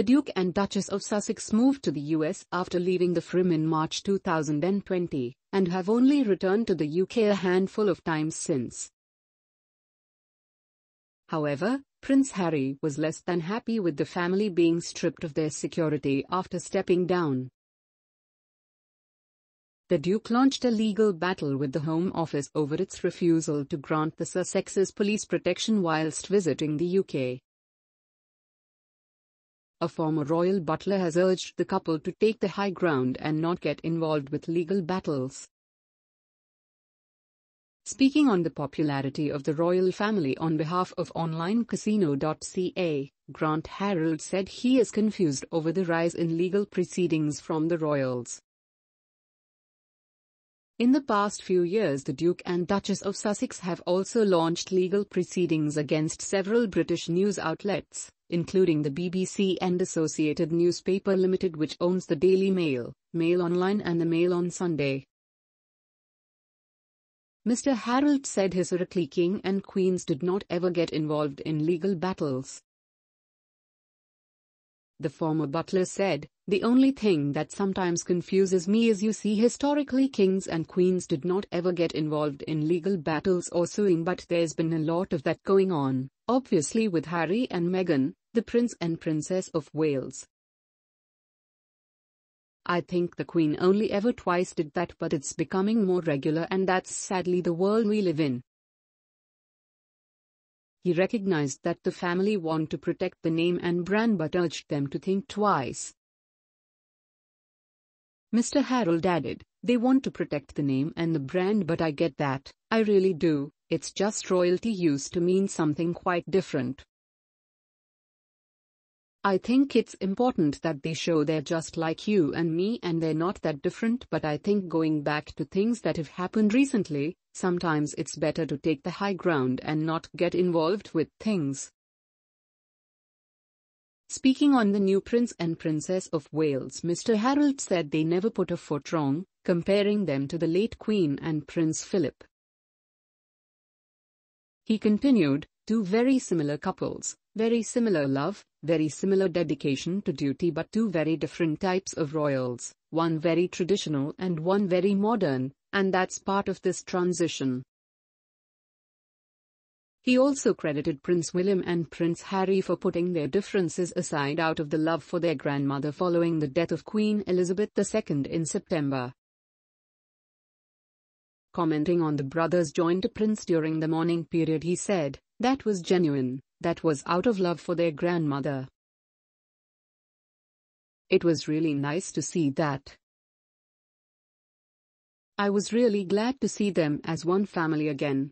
The Duke and Duchess of Sussex moved to the US after leaving the Firm in March 2020, and have only returned to the UK a handful of times since. However, Prince Harry was less than happy with the family being stripped of their security after stepping down. The Duke launched a legal battle with the Home Office over its refusal to grant the Sussexes police protection whilst visiting the UK. A former royal butler has urged the couple to take the high ground and not get involved with legal battles. Speaking on the popularity of the royal family on behalf of onlinecasino.ca, Grant Harold said he is confused over the rise in legal proceedings from the royals. In the past few years the Duke and Duchess of Sussex have also launched legal proceedings against several British news outlets, including the BBC and Associated Newspaper Limited which owns the Daily Mail, Mail Online and the Mail on Sunday. Mr. Harold said historically king and queens did not ever get involved in legal battles. The former butler said, The only thing that sometimes confuses me is you see historically kings and queens did not ever get involved in legal battles or suing but there's been a lot of that going on, obviously with Harry and Meghan, the Prince and Princess of Wales. I think the Queen only ever twice did that but it's becoming more regular and that's sadly the world we live in. He recognized that the family want to protect the name and brand but urged them to think twice. Mr. Harold added, they want to protect the name and the brand but I get that, I really do, it's just royalty used to mean something quite different. I think it's important that they show they're just like you and me and they're not that different but I think going back to things that have happened recently, sometimes it's better to take the high ground and not get involved with things. Speaking on the new Prince and Princess of Wales Mr. Harold said they never put a foot wrong, comparing them to the late Queen and Prince Philip. He continued, two very similar couples, very similar love, very similar dedication to duty but two very different types of royals, one very traditional and one very modern, and that's part of this transition. He also credited Prince William and Prince Harry for putting their differences aside out of the love for their grandmother following the death of Queen Elizabeth II in September. Commenting on the brothers' joint appearance during the mourning period he said, that was genuine that was out of love for their grandmother. It was really nice to see that. I was really glad to see them as one family again.